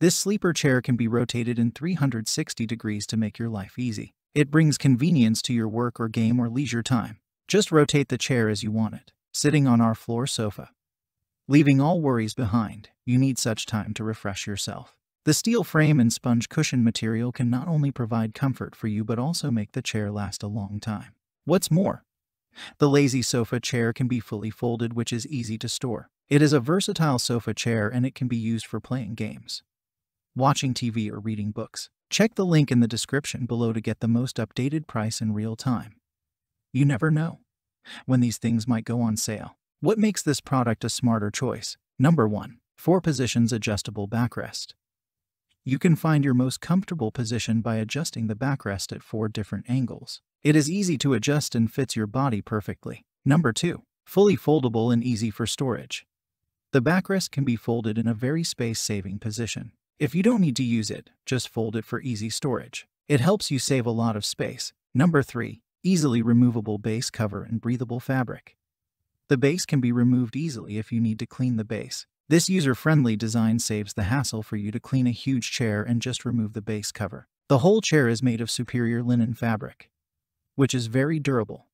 This sleeper chair can be rotated in 360 degrees to make your life easy. It brings convenience to your work or game or leisure time. Just rotate the chair as you want it, sitting on our floor sofa. Leaving all worries behind, you need such time to refresh yourself. The steel frame and sponge cushion material can not only provide comfort for you but also make the chair last a long time. What's more, the lazy sofa chair can be fully folded which is easy to store. It is a versatile sofa chair and it can be used for playing games, watching TV or reading books. Check the link in the description below to get the most updated price in real time. You never know when these things might go on sale. What makes this product a smarter choice? Number 1. 4 Positions Adjustable Backrest. You can find your most comfortable position by adjusting the backrest at 4 different angles. It is easy to adjust and fits your body perfectly. Number 2. Fully foldable and easy for storage. The backrest can be folded in a very space-saving position. If you don't need to use it, just fold it for easy storage. It helps you save a lot of space. Number 3. Easily removable base cover and breathable fabric. The base can be removed easily if you need to clean the base. This user-friendly design saves the hassle for you to clean a huge chair and just remove the base cover. The whole chair is made of superior linen fabric, which is very durable,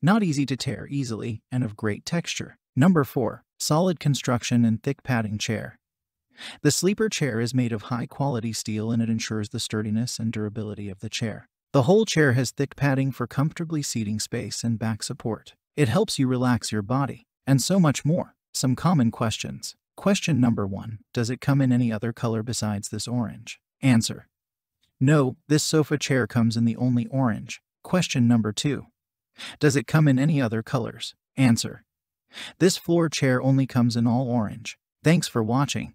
not easy to tear easily, and of great texture. Number 4. Solid construction and thick padding chair. The sleeper chair is made of high-quality steel and it ensures the sturdiness and durability of the chair. The whole chair has thick padding for comfortably seating space and back support. It helps you relax your body, and so much more. Some common questions. Question number 1. Does it come in any other color besides this orange? Answer. No, this sofa chair comes in the only orange. Question number 2. Does it come in any other colors? Answer. This floor chair only comes in all orange. Thanks for watching.